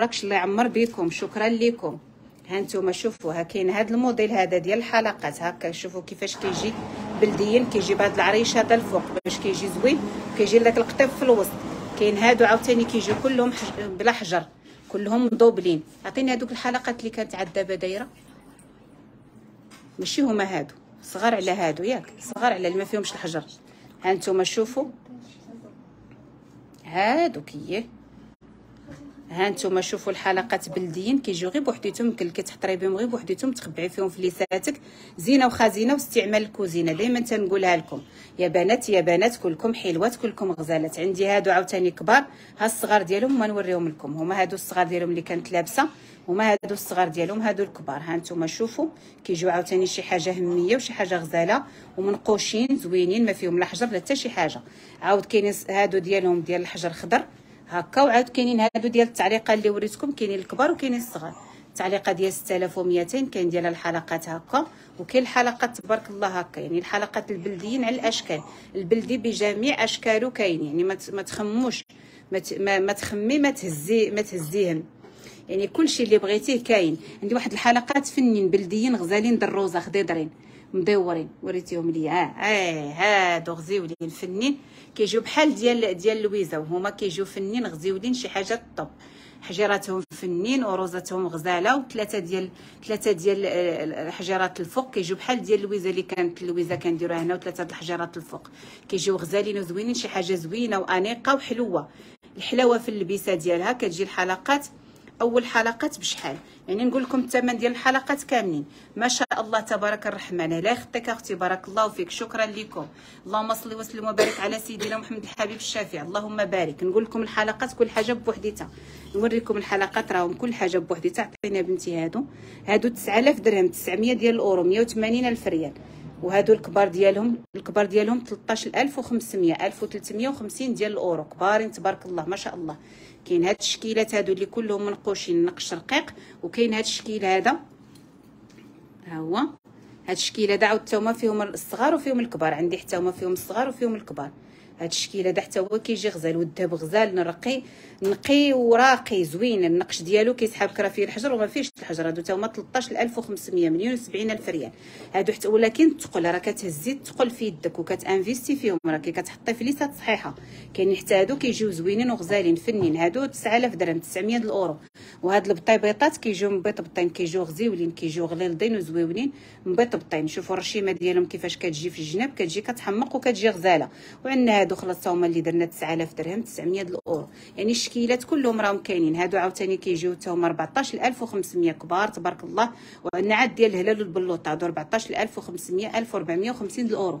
يباركش الله يعمر بكم. شكرا لكم. ها أنتم شوفوا ها كاين هذا الموديل هذا ديال الحلقات. هكا شوفوا كيفاش كيجي بلديا كيجي بهذا العريش هذا الفوق باش كيجي زوين كيجي لذاك القطيب في الوسط. كاين هادو عاوتاني كيجيو كلهم بلا حجر كلهم مضوبلين. عطيني هذوك الحلقات اللي كانت عاد دابا دايرة. ماشي هما هادو. صغار على هادو ياك. صغار على اللي ما فيهمش الحجر. ها أنتم شوفوا. هادو كيه ها نتوما شوفوا الحلقات بلديين كيجيو غير بوحديتهم يمكن كتحطري بهم غير بوحديتهم تخبعي فيهم في ليساتك. زينة وخزينه واستعمال الكوزينة دائما تنقولها لكم. يا بنات يا بنات كلكم حلوات كلكم غزالات. عندي هادو عاوتاني كبار ها الصغار ديالهم ما نوريهم لكم. هما هادو الصغار ديالهم اللي كانت لابسة هما هادو الصغار ديالهم هادو الكبار. ها نتوما شوفوا كيجيو عاوتاني شي حاجة همية وشي حاجة غزالة ومنقوشين زوينين ما فيهم لا حجر لا حتى شي حاجة. عاود كاينين هادو ديالهم ديال الحجر خضر هكا. وعاد كاينين هادو ديال التعليقه اللي وريتكم كاينين الكبار وكاينين الصغار. التعليقة ديال 6200 كاين ديال الحلقات هكا. وكاين الحلقات تبارك الله هكا. يعني الحلقات البلديين على الأشكال. البلدي بجميع أشكاله كاين. يعني ما تخموش ما, تخمي ما تهزي ما تهزيهم. يعني كلشي اللي بغيتيه كاين. عندي واحد الحلقات فنين بلديين غزالين دروزة خضيضرين. مدورين وريتيهم ليا. آه. آه هادو غزيولين فنين. كيجيو بحال ديال ديال لويزا وهما كيجيو فنين غزيولين شي حاجة top حجراتهم فنين وروزاتهم غزالة وثلاثة ديال ثلاثة ديال الحجرات الفوق. كيجيو بحال ديال لويزا اللي كانت لويزا كنديروها هنا وثلاثة الحجرات الفوق. كيجيو غزالين وزوينين شي حاجة زوينة وأنيقة وحلوة. الحلاوة في اللبسة ديالها كتجي الحلقات أول حلقات بشحال؟ يعني نقول لكم الثمن ديال الحلقات كاملين. ما شاء الله تبارك الرحمن. لا يخطيك أختي بارك الله فيك. شكرا لكم. اللهم صل وسلم وبارك على سيدنا محمد الحبيب الشافع اللهم بارك. نقول لكم الحلقات كل حاجة بوحديتها. نوريكم الحلقات راهم كل حاجة بوحديتها. عطينا بنتي هادو. هادو 9000 درهم 900 ديال الأورو 180 ألف ريال. وهادو الكبار ديالهم الكبار ديالهم 13500 1350 ديال الأورو. كبارين تبارك الله ما شاء الله. كاين هاد الشكيلات هادو اللي كلهم منقوشين نقش رقيق وكاين هاد الشكيل هذا. ها هو. هاد الشكيل هذا عاود هما فيهم الصغار وفيهم الكبار. عندي حتى هما فيهم الصغار وفيهم الكبار. هاد الشكيل هذا حتى هو كيجي غزال والذهب غزال نرقي نقي وراقي زوين النقش ديالو كيسحب كرافيه الحجر وما فيهش الحجر. هادو تا هما 13500 مليون و ألف ريال. هادو حتى ولكن الثقل راه كتهزي الثقل في يدك وكتانفيستي فيهم راه كتحطي في ليسات صحيحة. كاين حتى هادو كيجيو زوينين وغزالين فنين. هادو 9000 درهم 900 الأورو. وهاد البطيبيطات كيجيو مبيطبطين كيجيو غزيولين كيجيو غليظين وزويونين مبيطبطين شوفوا الرشيمة ديالهم كيفاش كتجي في الجناب كتجي كتحمق وكتجي غزالة. وعندنا هادو خلاص هما اللي درنا 9000 درهم 900 الاورو يعني التشكيلات كلهم راهم كاينين. هادو عاوتاني كيجيو حتى هما 14500 كبار تبارك الله. وعندنا عاد ديال الهلال والبلوطة هادو 14500 1450 الأورو.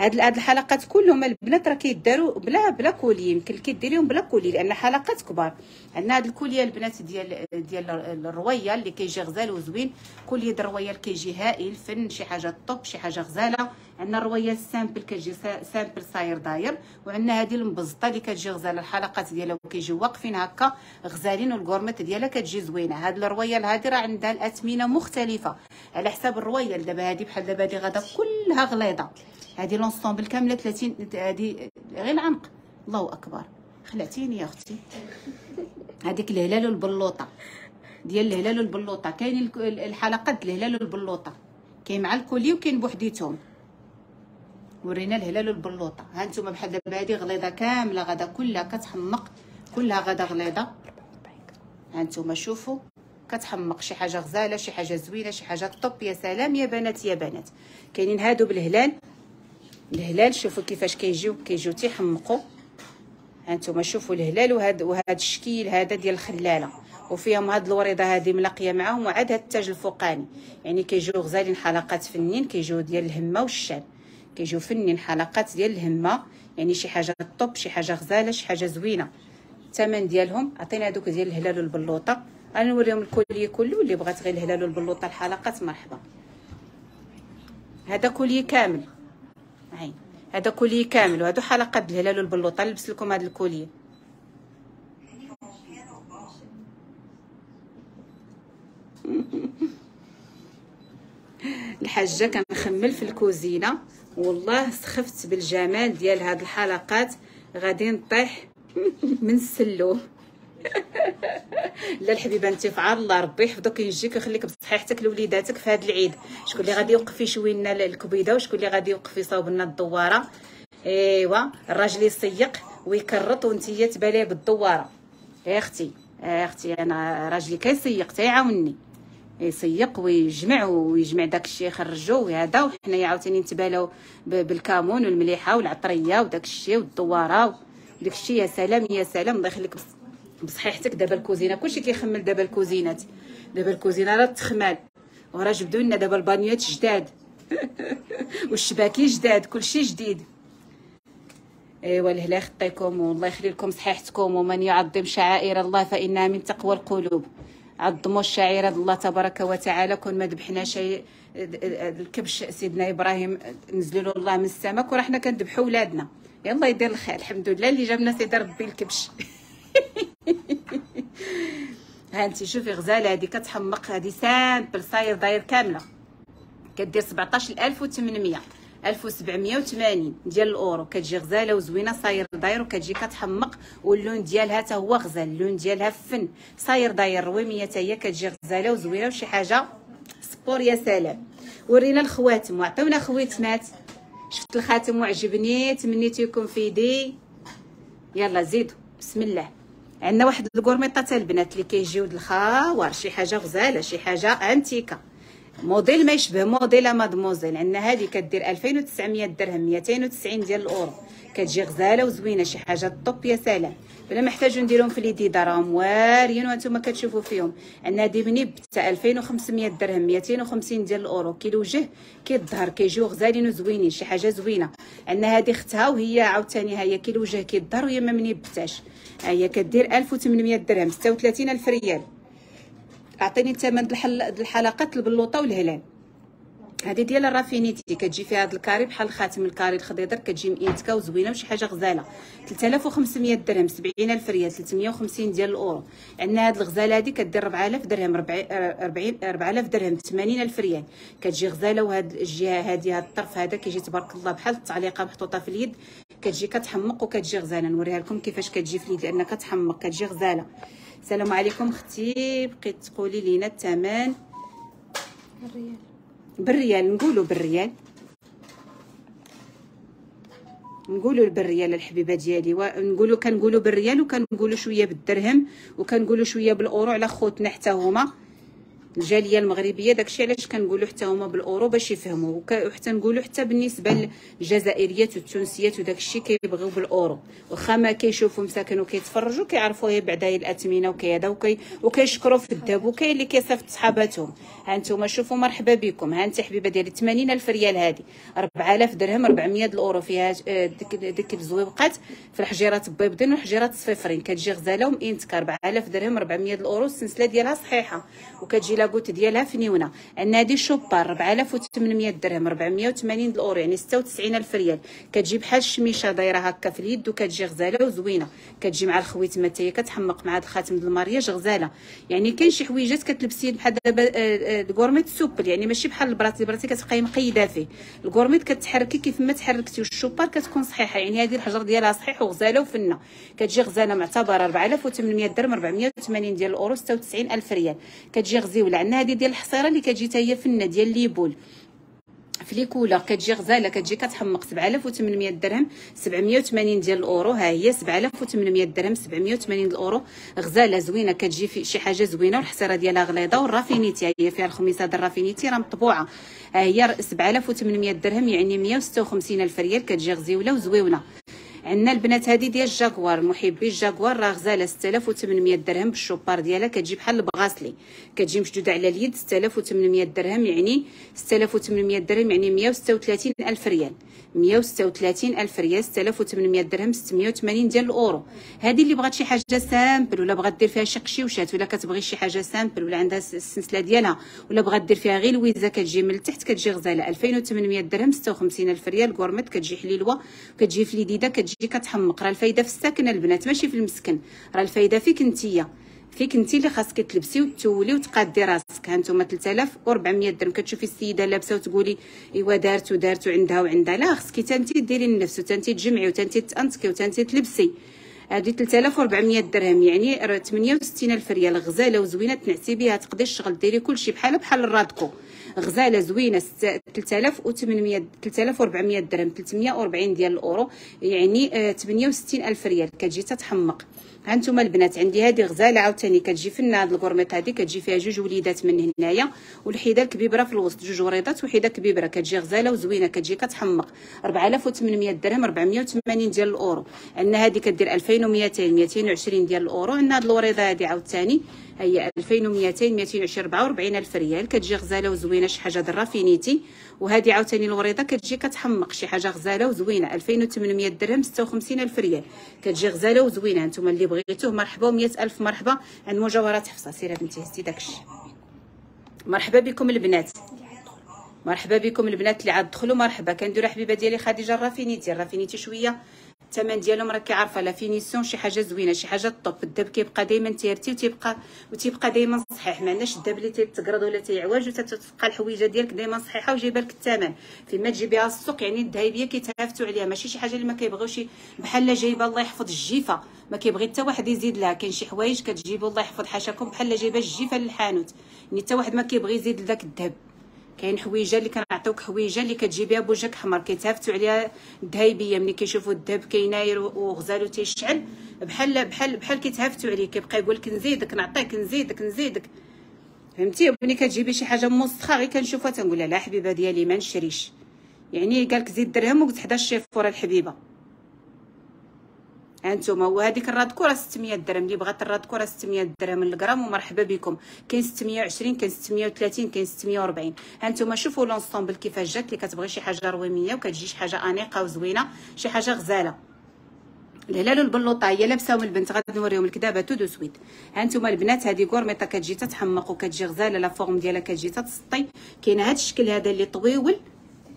هاد هاد الحلقات كلهم البنات راه كيداروا بلا بلا collier يمكن كيديريهم بلا collier لأن حلقات كبار. عندنا هاد ال collier البنات ديال ديال الرويال اللي كيجي غزال وزوين. collier الرويال كيجي هائل فن شي حاجة top شي حاجة غزالة. عندنا الرويال simple كتجي simple صاير داير. وعندنا هذه المبزطة اللي كتجي غزالة. الحلقات ديالها كيجيو واقفين هكا غزالين وال gourmette ديالها كتجي زوينة. هاد الرويال هذه راه عندها الأثمنة مختلفة. على حساب الرويال دابا هذه بحال دابا هذه غدا كلها غليظة. هذه l'ensemble كاملة 30 هذه غير العنق الله أكبر. خلعتيني يا أختي. هذيك الهلال والبلوطة. ديال الهلال والبلوطة. كاين الحلقات الهلال والبلوطة. كاين مع ال collier وكاين بوحديتهم. ورينا الهلال والبلوطة. ها أنتم بحال دابا هذه غليظة كاملة غدا كلها كتحمق. كلها غدا غليظة. ها أنتم شوفوا. كتحمق. شي حاجة غزالة شي حاجة زوينة شي حاجة top يا سلام يا بنات يا بنات. كاينين هادو بالهلال. الهلال. شوفوا كيفاش كيجيو كيجيو تيحمقوا. هانتوما شوفوا الهلال وهاد وهاد الشكيل هذا ديال الخلالة. وفيهم هاد الوريضة هذه ملاقية معاهم وعاد هاد التاج الفوقاني. يعني كيجيو غزالين حلقات فنين كيجيو ديال الهمة والشال كيجيو فنين حلقات ديال الهمة. يعني شي حاجة طوب شي حاجة غزالة شي حاجة زوينة. الثمن ديالهم عطينا هذوك ديال الهلال والبلوطة. أنا نوريهم الكوليه كله اللي بغات غير الهلال والبلوطة الحلقات مرحبا. هذا كوليه كامل. هاي هذا كوليه كامل وهادو حلقات بالهلال والبلوطة. نلبس لكم هذا الكوليه الحاجة كنخمل في الكوزينة. والله سخفت بالجمال ديال هاد الحلقات. غادي نطيح من السلو. لا الحبيبة انت في الله ربي يحفظك وينجيك ويخليك بصحيحتك لوليداتك في هذا العيد. شكون اللي غادي يوقف يشوي لنا الكبيدة وشكون اللي غادي يوقف يصاوب لنا الدوارة. إيوا الراجل يسيق ويكرط وانتي تباليه بالدوارة. يا أختي يا أختي أنا راجلي كيسيق تيعاونني يسيق ويجمع ويجمع داك الشيء يخرجو وهذا وحنايا عاوتاني نتبالاو بالكامون والمليحة والعطرية وداك الشيء والدوارة وداك الشيء يا سلام يا سلام الله يخليك بصحيحتك دابا الكوزينة كلشي كيخمل دابا الكوزينات. دابا الكوزينة راه تخمال وراه جبدوا لنا دابا البانيوات جداد. والشباكي جداد كلشي جديد. ايوا الهلا يخطيكم والله يخلي لكم صحيحتكم ومن يعظم شعائر الله فإنها من تقوى القلوب. عظموا الشعيره الله تبارك وتعالى. كون ما ذبحنا شيء الكبش سيدنا إبراهيم نزلوا له الله من السماء كون حنا كنذبحوا ولادنا. يلا يدير الخير الحمد لله اللي جابنا سيدي ربي الكبش. ها انت شوفي غزاله هذه كتحمق هذه simple صاير داير كاملة. كدير 17800 1780 ديال الأورو. كتجي غزالة وزوينة صاير داير وكتجي كتحمق. واللون ديالها حتى هو غزال اللون ديالها فن. صاير داير رويمية حتى هي كتجي غزالة وزوينة وشي حاجة. sport يا سلام. ورينا الخواتم. وعطيونا خويتمات شفت الخاتم وعجبني تمنيت يكون في يدي. يلا زيدوا بسم الله. عندنا واحد الكورميطه تاع البنات اللي كيجيو د الخاور شي حاجة غزالة شي حاجة انتيكا موديل ما يشبه موديل مادموزيل. عندنا هذه كدير 2900 درهم 290 ديال الأورو. كتجي غزالة وزوينة شي حاجة top يا سلام. بلا محتاجو نديرهم في اليدي راهم واريين وأنتم كتشوفوا فيهم. عندنا هذه بنيب حتى 2500 درهم 250 ديال الأورو. كيلو وجه كيظهر كيجيو غزالين وزوينين شي حاجة زوينة. عندنا هذه اختها وهي عاوتاني ها هي كيلو وجه كيظهر وهي ما منيبتاش ها هي كدير 1800 درهم 36000 ريال. أعطيني الثمن الحلقات البلوطه والهلال. هذه ديال الرافينيتي. كتجي فيها هذا ال carré بحال خاتم ال carré الخضيضر. كتجي مئيتكا وزوينة وشي حاجة غزالة. 3500 درهم 70000 ريال 350 ديال الأورو. عندنا هذه الغزالة هذه كدير 4000 درهم 40 4000 درهم 80000 ريال. كتجي غزالة وهاد الجهة هذه هذا الطرف هذا كيجي تبارك الله بحال التعليقة محطوطة في اليد. كتجي كتحمق وكتجي غزالة. نوريها لكم كيفاش كتجي في اليد لأنها كتحمق. كتجي غزالة. السلام عليكم أختي بقيت تقولي لينا الثمن الريال بالريال. نقولوا بالريال. نقولوا بالريال الحبيبة ديالي. ونقولوا كنقولوا بالريال وكنقولوا شوية بالدرهم وكنقولوا شوية بالأورو على خوتنا حتى هما. الجالية المغربية. داكشي علاش كنقولوا حتى هما بالاورو باش يفهموا وحتى نقولوا حتى بالنسبة للجزائريات والتونسيات وداكشي كيبغيو بالاورو واخا ما كيشوفوا مساكن وكيتفرجوا كيعرفوا هي بعدا هي الأثمنة وكذا وكي وكيشكروا في الذهب وكاين اللي كيصيفط صحاباتهم. ها أنتم شوفوا مرحبا بكم. ها انت حبيبة ديالي 80 ألف ريال هذه 4000 درهم 400 الاورو فيها ديك ديك الزويبقات في الحجيرات بيضين وحجيرات صفيفرين كتجي غزاله ومئينتك 4000 درهم 400 الاورو السلسله ديالها صحيحة. وكتجي لاكوت ديالها فنيونه هذه Chopard 4800 درهم 480 الاورو يعني 96000 ريال. كتجي بحال الشميشة دايرة هكا في اليد وكتجي غزالة وزوينة. كتجي مع الخويت حتى هي كتحمق مع هذا الخاتم د ال mariage غزالة. يعني كاين شي حويجات كتلبسي بحال دابا آه، آه، ال gourmette souple. يعني ماشي بحال ال bracelet ال bracelet كتبقاي مقيدة فيه. ال gourmette كتحركي كيف ما تحركتي وال Chopard كتكون صحيحة. يعني هذه الحجر ديالها صحيح وغزالة وفنة. كتجي غزالة معتبرة 4800 درهم 480 ديال الأورو 96000 ريال. كتجي غزيوله عندنا هذه ديال الحصيرة اللي كتجي حتى هي فنه ديال les boules. في les couleurs كتجي غزالة كتجي كتحمق 7800 درهم 780 ديال الأورو. ها هي 7800 درهم 780 الأورو. غزالة زوينة كتجي في شي حاجة زوينة والحصيرة ديالها غليظة والرافينيتي هي فيها الخميسة د الرافينيتي راه مطبوعة. ها هي 7800 درهم يعني 156 ألف ريال كتجي غزيولة وزويونة. عندنا البنات هذه ديال الجاكوار محبي الجاكوار راه غزالة 6800 درهم بال Chopard ديالها كتجي بحال ال bracelet. كتجي مشدوده على اليد 6800 درهم يعني 6800 درهم يعني 136 ألف ريال. 136 ألف ريال 6800 درهم 680 ديال الأورو. هذه اللي بغات شي حاجة simple ولا بغات دير فيها شي قشيوشات ولا كتبغي شي حاجة simple ولا عندها السلسلة ديالها ولا بغات دير فيها غير لويزه كتجي من التحت كتجي غزالة 2800 درهم 56 ألف ريال gourmette كتجي حليلوة كتجي في اليديدة كتجي تجي كتحمق. راه الفايدة في الساكنة البنات ماشي في المسكن. راه الفايدة فيك نتيا فيك انت اللي خاصك تلبسي وتولي وتقادي راسك. ها أنتم 3400 درهم. كتشوفي السيدة لابسة وتقولي إيوا دارت ودارت وعندها وعندها. لا خصك انت ديري النفس وانت تجمعي وانت تانتكي وانت تلبسي. هذه 3400 درهم. يعني 68 ألف ريال. غزالة وزوينة تنعسي بها تقدري الشغل ديري كلشي بحال بحال الرادكو غزالة زوينة 3800 3400 درهم 340 ديال الأورو يعني 68 ألف ريال. كتجي تتحمق. هانتوما البنات عندي هذه غزالة عاوتاني كتجي في هاد الكورميط هذه كتجي فيها جوج وليدات من هنايا والحيدة الكبيبره في الوسط جوج وريضات وحيدة كبيبره كتجي غزالة وزوينة كتجي كتحمق. 4800 درهم 480 ديال الأورو. عندنا هذه كدير 2200 220 ديال الأورو. عندنا هاد الوريضة هذه عاوتاني. هي 2200 220 44 ألف ريال. كتجي غزالة وزوينة شي حاجة درافينيتي وهذه عاوتاني الوريضة كتجي كتحمق شي حاجة غزالة وزوينة 2800 درهم 56 ألف ريال. كتجي غزالة وزوينة. نتوما اللي بغيتوه مرحبا و100 ألف مرحبا. عند مجوهرات حفصة سيرة بنتي هزي داكشي. مرحبا بكم البنات. مرحبا بكم البنات اللي عاد دخلوا. مرحبا. كنديروا حبيبة ديالي خديجة الرافينيتي. الرافينيتي شوية. الثمن ديالهم راكي عارفة la finition شي حاجة زوينة شي حاجة top الذهب كيبقى دائما تيرتي وتيبقى وتيبقى دائما صحيح. ما عندناش الدب اللي تيتقرض ولا تيعوج وتتبقى الحويجة ديالك دائما صحيحة وجايبه لك الثمن. فيما تجيبيها السوق يعني الذهبية كيتهافتوا عليها. ماشي شي حاجة اللي ما كيبغيوش بحال جايبة الله يحفظ الجيفة. ما كيبغي حتى واحد يزيد لها. كاين شي حوايج كتجيبوا الله يحفظ حاشاكم بحال جايبة الجيفة للحانوت. يعني حتى واحد ما كيبغي يزيد لذاك الذهب. كاين حويجة اللي كنعطيوك حويجة اللي كتجيبيها بوجهك حمر. كيتهافتوا عليها الذهبيه ملي كيشوفوا الذهب كيناير وغزال تيشعل بحال بحال بحال كيتهافتوا عليه. كيبقى يقول لك نزيدك نعطيك نزيدك نزيدك. فهمتي؟ ملي كتجيبي شي حاجة موسخة غير كنشوفها تنقول لا حبيبة ديالي ما نشريش يعني قالك زيد درهم وقلت 11 شيفور الحبيبة. هانتوما وهذيك الرادكو راه 600 درهم اللي بغات الرادكو راه 600 درهم الغرام ومرحبا بكم. كاين 620 كاين 630 كاين 640 هانتوما شوفوا l'ensemble كيفاش جات اللي كتبغي شي حاجة رويميه وكتجي شي حاجة أنيقة وزوينة شي حاجة غزالة. الهلال والبلوطة هي لابساهم البنت غادي نوريهم لك tout de suite. هانتوما البنات هذه gourmette كتجي تتحمق وكتجي غزالة la forme ديالها كتجي تتسطي. كاين هذا الشكل هذا اللي طويول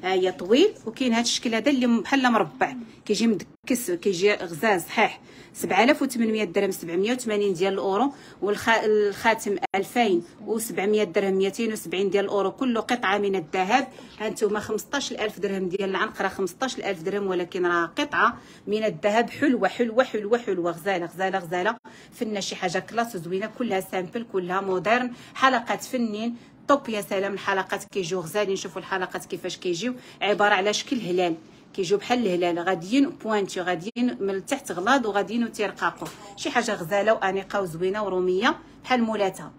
ها هي طويل وكاين هذا الشكل هذا اللي بحال مربع. كيجي مدكس كيجي غزاز صحيح. 7800 درهم 780 ديال الأورو والخاتم 2700 درهم 270 ديال الأورو. كل قطعة من الذهب هانتوما 15000 درهم ديال العنقرة 15000 درهم ولكن راه قطعة من الذهب حلوة حلوة حلوة حلوة. غزالة غزالة غزالة. فينا شي حاجة classe زوينة كلها simple كلها moderne. حلقات فنين top يا سلام الحلقات كيجيو غزالين شوفوا الحلقات كيفاش كيجيو. عبارة على شكل هلال. كيجيو بحال الهلال غاديين pointu غاديين من التحت غلاض وغاديين وتيرقاقوا شي حاجة غزالة وأنيقة وزوينة ورومية بحال مولاتها.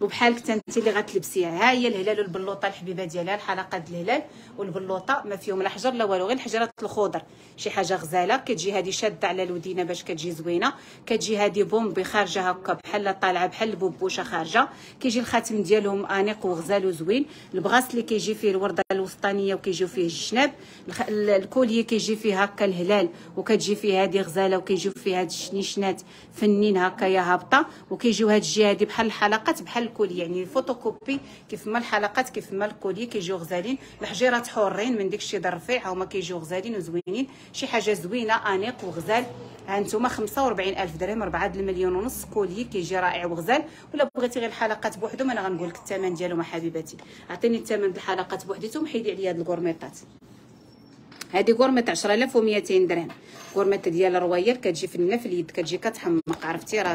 وبحالك انت اللي غتلبسيها ها هي الهلال والبلوطة الحبيبة ديالها الحلقة ديال الهلال والبلوطة ما فيهم لا حجر لا والو غير الحجرات الخضر. شي حاجة غزالة كتجي هذه شادة على الودينة باش كتجي زوينة. كتجي هذه بومبي خارجة هكا بحال طالعة بحال البوبوشة خارجة. كيجي الخاتم ديالهم أنيق وغزال وزوين. البغاس اللي كيجي فيه الوردة الوسطانية وكيجيو فيه الجناب. الكولية كيجي فيه هكا الهلال وكتجي فيه هذه غزالة وكيجيو فيه هاد الشنيشنات فنين هكا يا هابطة. وكيجيو هاد الجهة هذه بحال الحلقات بحال ال collier يعني الفوتوكوبي كيف ما الحلقات كيف ما ال collier كيجيو غزالين. الحجيرات حورين من داكشي الشيء الرفيع هما كيجيو غزالين وزوينين. شي حاجة زوينة أنيق وغزال. ها أنتم 45000 درهم 4 المليون ونص collier كيجي رائع وغزال. ولا بغيتي غير الحلقات بوحدهم أنا غنقول لك الثمن ديالهم حبيباتي. عطيني الثمن الحلقات بوحديتهم حيدي عليا هاد الكورميطات هذه gourmette 10200 درهم. gourmette ديال ال royale كتجي في اليد كتجي كتحمق عرفتي؟ راه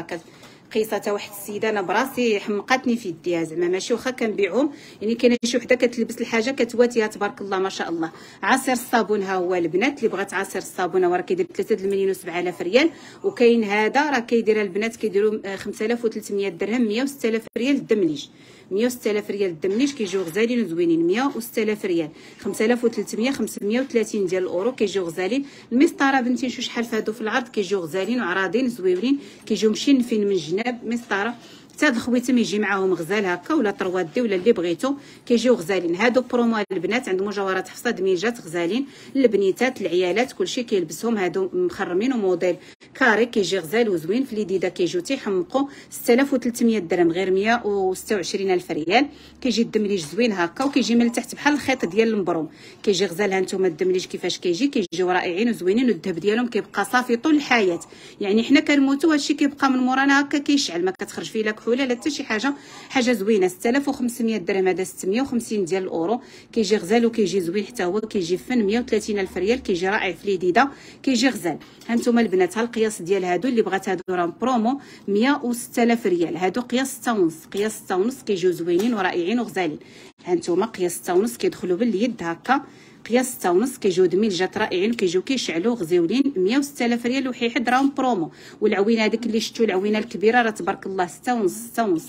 قيسه تا واحد السيدة أنا براسي حمقاتني في يديها زعما ماشي واخا كنبيعهم يعني كاينة شي وحدة كتلبس الحاجة كتواتيها تبارك الله ما شاء الله. عصير الصابون ها هو البنات اللي بغات عصير الصابون راه كيدير 3 المليون و7000 ريال. وكاين هذا راه كيدير البنات كيديروا 5300 درهم 106000 ريال الدمليج 106000 ريال. الدمليج كيجيو غزالين وزوينين 106000 ريال. 5300 530 ديال الأورو كيجيو غزالين. المسطرة بنتي نشوف شحال فهادو في العرض. كيجيو غزالين وعراضين زوينين. كيجيو مشنفين من الجناب مسطرة. حتى هاد الخويتم يجي معاهم غزال هكا ولا طروادي ولا اللي بغيتو. كيجيو غزالين. هادو برومو البنات عند مجوهرات حفصه دميجات غزالين. البنيتات العيالات كلشي كيلبسهم هادو مخرمين وموديل carré. كيجي غزال وزوين. في اليديدة كيجيو تيحمقوا 6300 درهم غير 126 ألف ريال. كيجي الدمليج زوين هكا وكيجي من التحت بحال الخيط ديال المبروم. كيجي غزال هانتوما الدمليج كيفاش كيجي؟ كيجيو رائعين وزوينين والذهب ديالهم كيبقى صافي طول الحياة. يعني حنا كنموتوا هادشي كيبقى من مورانا هكا كيشعل. ما كتخرج فيه لا بسهوله لا حتى شي حاجة. حاجة زوينة. 6500 درهم. هذا 650 ديال الأورو. كيجي غزال وكيجي زوين. حتى هو كيجي فن. 130 ألف ريال. كيجي رائع في اليديدة. كيجي غزال. ها أنتم البنات ها القياس ديال هادو اللي بغات هادو راه برومو. 106000 ريال. هادو قياس 6 ونص قياس 6 ونص كيجيو زوينين ورائعين وغزالين. ها أنتم قياس 6 ونص كيدخلوا باليد هكا. قياس 6 ونص كيجيو دميلجات رائعين وكيجيو كيشعلوا غزيولين 106000 ريال وحيحد راهم برومو. والعوينة هذيك اللي شفتوا العوينة الكبيرة راه تبارك الله 6 ونص 6 ونص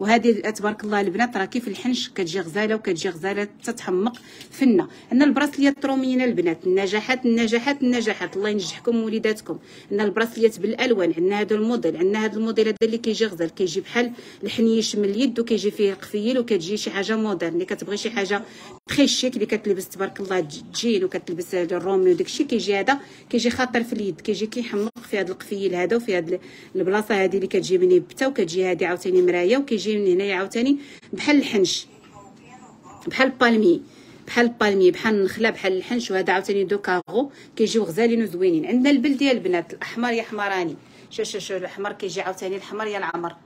وهذه تبارك الله البنات راه كيف الحنش كتجي غزالة وكتجي غزالة تتحمق فينا عندنا البراسليات الروميين البنات النجاحات النجاحات النجاحات. الله ينجحكم وليداتكم. عندنا البراسليات بالألوان عندنا هذا الموديل عندنا هذا الموديل هذا اللي كيجي غزال كيجي بحال الحنيش من اليد وكيجي فيه القفيل وكتجي شي حاجة moderne اللي كتبغي شي حاجة très chic اللي كتلبس تبارك الله. جين وكتلبس الرومي وداكشي كيجي هذا كيجي خاطر في اليد كيجي كيحمق في هذا القفيل هذا وفي هذا البلاصة هذه اللي كتجي منيبته وكتجي هذه عاوتاني مراية وكيجي من هنايا عاوتاني بحال الحنش بحال ال palmier بحال ال palmier بحال النخلة بحال الحنش وهذا عاوتاني deux carreaux كيجيو غزالين وزوينين. عندنا البل ديال البنات الأحمر يا حمراني شو شو شو الأحمر كيجي عاوتاني الأحمر يا العمر.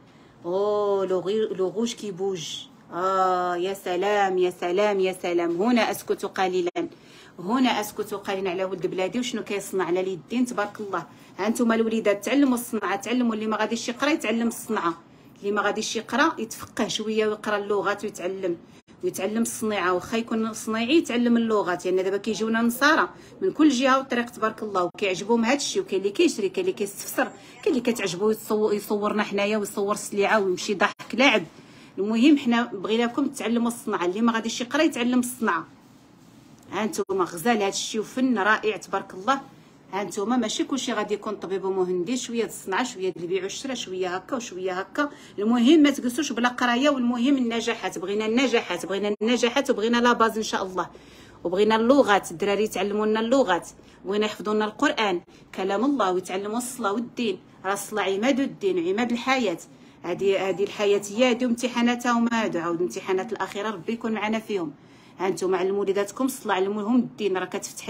oh le rouge qui bouge. آه يا سلام يا سلام يا سلام. هنا أسكت قليلا. هنا أسكت قليلا على ولد بلادي. وشنو كيصنع؟ على اليدين تبارك الله. ها أنتم الوليدات تعلموا الصنعة تعلموا اللي ما غاديش يقرأ يتعلم الصنعة. اللي ما غاديش يقرأ يتفقه شوية ويقرأ اللغات ويتعلم. ويتعلم الصنيعه واخا يكون صنايعي يتعلم اللغات. يعني دابا كيجيونا نصارى من كل جهة وطريق تبارك الله. وكيعجبهم هذا الشيء. وكاين اللي كيشري كاين اللي كيستفسر. كاين اللي كتعجبو يصور يصورنا حنايا ويصور السلعه ويمشي ضحك لاعب. المهم حنا بغيناكم تعلموا الصنعه اللي ما غاديش يقرا يتعلم الصنعه ها أنتم غزال هذا الشيء وفن رائع تبارك الله. ها أنتم ماشي كلشي غادي يكون طبيب ومهندس شوية الصنعه شوية البيع والشراء شوية هكا وشوية هكا. المهم ما تجلسوش بلا قراية والمهم النجاحات بغينا النجاحات بغينا النجاحات وبغينا لا باز إن شاء الله. وبغينا اللغات الدراري يتعلموا لنا اللغات. بغينا يحفظوا لنا القرآن كلام الله ويتعلموا الصلاة والدين. راه الصلاة عماد الدين وعماد الحياة. هذه هذه الحياة هي هذه امتحاناتها وما هادو عاود الامتحانات الأخيرة ربي يكون معنا فيهم. ها أنتم علموا وليداتكم الصلاه علموهم الدين راه كتفتح